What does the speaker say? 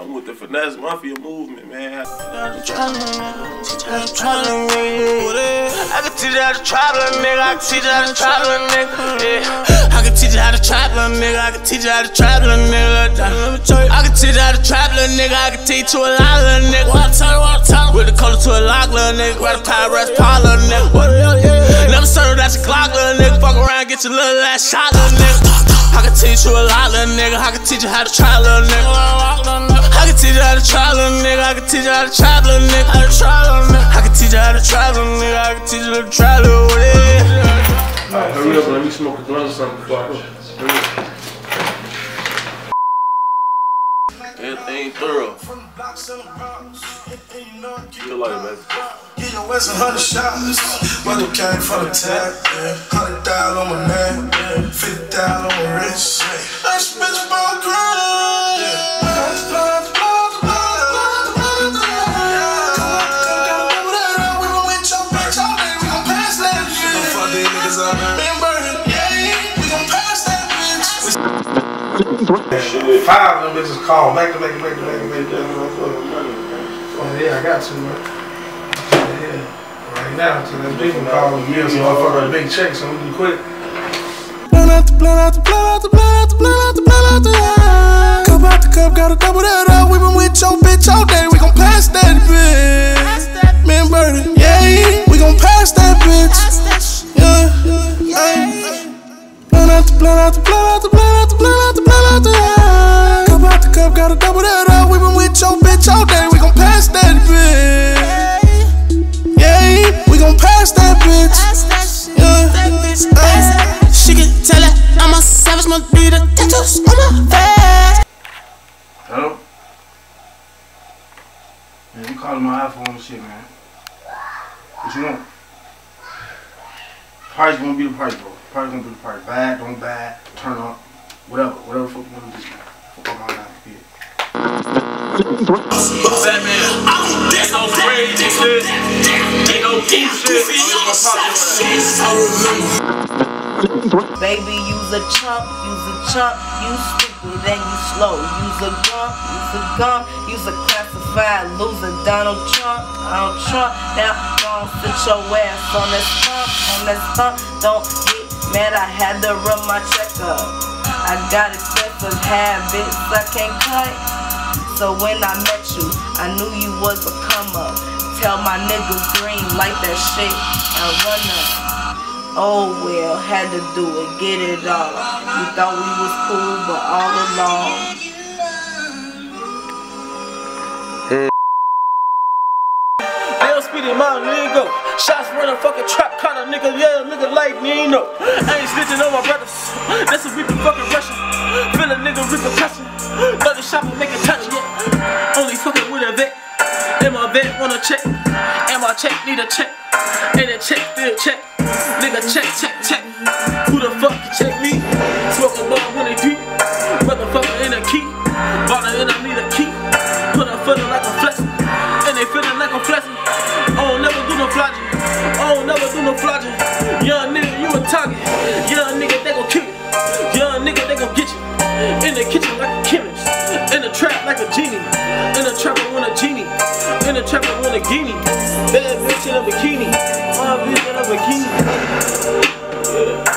I'm with the finesse mafia movement, man. I can teach you how to travel, nigga. I can teach you how to travel, nigga. I can teach you how to travel, nigga. I can teach you how to travel, nigga. I can teach you how to travel, nigga. I can teach you a lot, little nigga. What time, what time? With the color to a lock, little nigga. Grab a car, rest little nigga. Never serve that's a Glock, little nigga. Fuck around, get your little ass shot, little nigga. I can teach you a lot, little nigga. I can teach you how to try, little nigga. I can teach you how to try, little nigga. I can teach you how to try, little nigga. How to try, little nigga. I can teach you how to try, little nigga. I can teach you how to try, little nigga. Alright, hurry up and let me smoke a blunt or something before I go. Everything thorough. Feel like it, man. Yeah, your West a hundred shots. Money came from the tap. Hundred thousand on my neck. Fifty thousand on my wrist. That's bitch for a crime. Five of them bitches call back to back to back to back to back. to back. Yeah, I got two, man. Yeah. Right now, so that big one called so motherfucker a big check, so can quit. Blow out the, blow out the, blow out the, blow out the, blow out the, blow out the, yeah. Cup out the cup, gotta double that calling my iPhone and shit, man. What you want? Price gonna be the price, bro. Price gonna be the price. Bad, don't bad, turn up, whatever, whatever the fuck you wanna do, man. Fuck on my life, yeah. Batman. Ain't no crazy shit. Ain't no deep shit. Baby, use a chump, use a chump, you stupid and you slow. Use a gun, use a gun, use a classified loser. Donald Trump, Donald Trump. Now gon' sit your ass on this pump, on this pump. Don't get mad, I had to run my checkup. I got expensive habits I can't cut. So when I met you, I knew you was a come up. Tell my niggas green, like that shit, and run up. Oh well, had to do it, get it all. You thought we was cool, but all along. They'll speed in my nigga. Shots running fucking trap kind of nigga. Yeah, nigga like Nino. I ain't snitching on my brothers. That's a reaper fucking Russian. Feel a nigga repercussion. Throw the shop and make it touch yeah. Only fucking with a vet. And my vet want a check. And my check need a check. And a check still check. Nigga check, check, check. Who the fuck check me? Smoke a ball when they deep. Motherfucker in a key. It and I need a key. Put a feeling like a flex. And they feeling like a flexing. I don't never do no flogging. I don't never do no flogging. Young nigga, you a target. Young nigga, they gon' kill you. Young nigga, they gon' get you. In the kitchen like a chemist. In the trap like a genie. In the trap, I want a genie. In the trap, I want a guinea. Bad bitch in a bikini. My bitch in a bikini. Yeah.